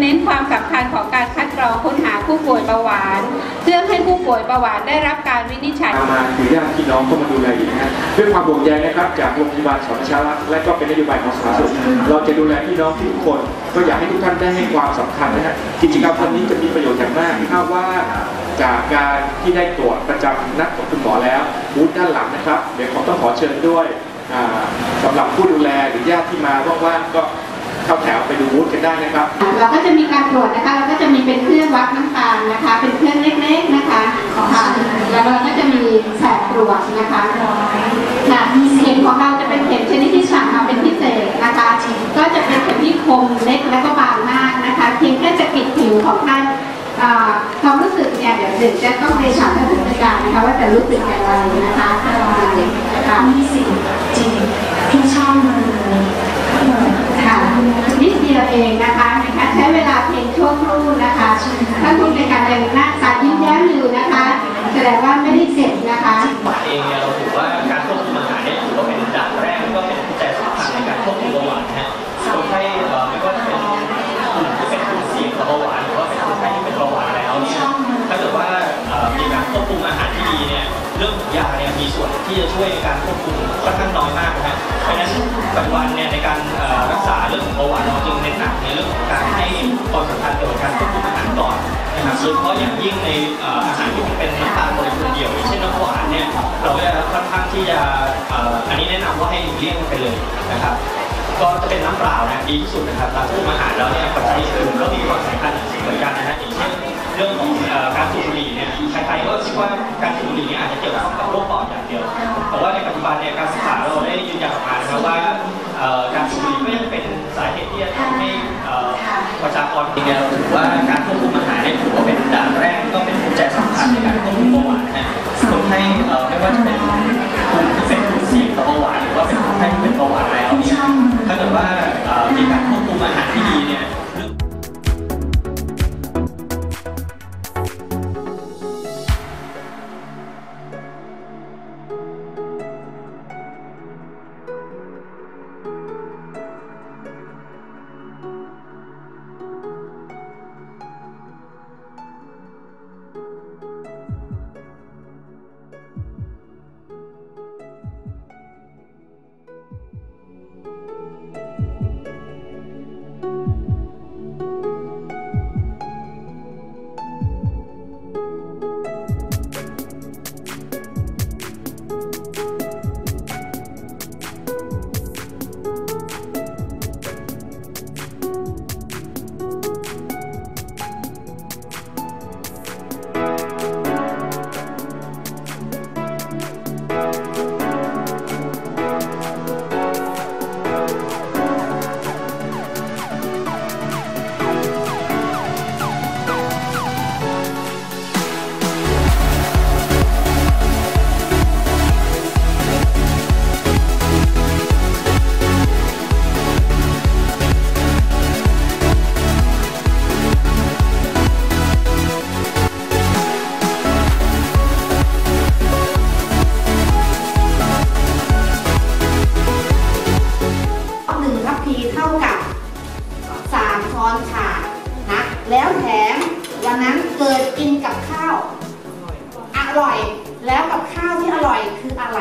เน้นความสำคัญของการคัดกรองค้นหาผู้ป่วยเบาหวาน เพื่อให้ผู้ป่วยเบาหวานได้รับการวินิจฉัย มาคือญาติพี่น้องเข้ามาดูแลอีกนะฮะด้วยความห่วงใยนะครับจากโรงพยาบาลสอนชารักษ์และก็เป็นนโยบายของสาธารณสุขเราจะดูแลพี่น้องทุกคน ก็อยากให้ทุกท่านได้ให้ความสำคัญนะฮะกิจกรรมวันนี้จะมีประโยชน์อย่างมากถ้าว่าจากการที่ได้ตรวจประจำนัดของคุณหมอแล้วบูธด้านหลังนะครับ เดี๋ยวขอต้องขอเชิญด้วยอ่าสำหรับผู้ดูแลหรือญาติที่มาว่างๆก็ เข้าแถวไปดูบูธกันได้นะครับ เราก็จะมีการตรวจนะคะเราก็จะมีเป็นเครื่องวัดน้ำตาลนะคะ เป็นเครื่องเล็กๆนะคะค่ะแล้วเราก็จะมีแสบตรวจนะคะค่ะเข็มของเราจะเป็นเข็มชนิดที่สั่งมาเป็นพิเศษนะคะก็จะเป็นเข็มที่คมเล็กและก็บางมากนะคะเพียงแค่จะปิดผิวของท่านอ่าความรู้สึกเนี่ยเดี๋ยวเด็กจะต้องเรียนถามท่านผู้จัดการนะคะว่าจะรู้สึกอย่างไรนะคะนะคะมีสิ่งจริงที่ชอบมาเลย ค่ะนิดเดียวเองนะคะนะคะใช้เวลาเพียงชั่วครู่นะคะท่านผู้ในการยังหน้าตายิ้มแย้มอยู่นะคะแส ดงว่าไม่ได้เจ็บนะคะหวาเองเนี่ยเราถือว่าการควบคุมอาหารเนี่ยถือว่าเป็นด่านแรกแล้วก็เป็นกุญแจสำคัญในการควบคุมเบาหวานนะฮะคนไข้เอ่อไม่ว่าจะเป็นกลุ่มที่เป็นกลุ่มเสี่ยงต่อเบาหวานหรือว่าเป็นคนไข้ที่เป็นเบาหวานแล้วเนี่ยถ้าเกิดว่ามีการควบคุมอาหารที่ดีเนี่ยเรื่องยาเนี่ยมีส่วนที่จะช่วยในการควบคุมค่อนข้างน้อยมากนะฮะเพราะฉะนั้นปัจจุบันเนี่ยในการรักษาเรื่องของเบาหวานเราจึงเน้นหนักในเรื่องของการให้ความสำคัญเกี่ยวกับการ นะครับโดยเฉพาะอย่างยิ่งในอาหารที่เป็นน้ำตาลโมเลกุลเดียวเช่นน้ำหวานเนี่ยเราก็จะค่อนข้างที่จะอันนี้แนะนำว่าให้หลีกเลี่ยงไปเลยนะครับ ก็จะเป็นน้ำเปล่านะดีที่สุดนะครับหลังจากอาหารแล้วเนี่ยปัจจัยอื่นก็มีความสำคัญเหมือนกันนะฮะอย่างเช่นเรื่องของการสูบบุหรี่เนี่ยใครๆก็คิดว่าการสูบบุหรี่เนี่ยอาจจะเกี่ยวข้องกับโรคปอดอย่างเดียวแต่ว่าในปัจจุบันเนี่ยการศึกษาเราได้ยืนยันออกมานะครับว่าการสูบบุหรี่ก็ยังเป็นสาเหตุที่จะทำให้ประชากรเนี่ยถือว่าการควบคุม ช้อนชานะแล้วแถมวันนั้นเกิดกินกับข้าว อร่อยแล้วกับข้าวที่อร่อยคืออะไร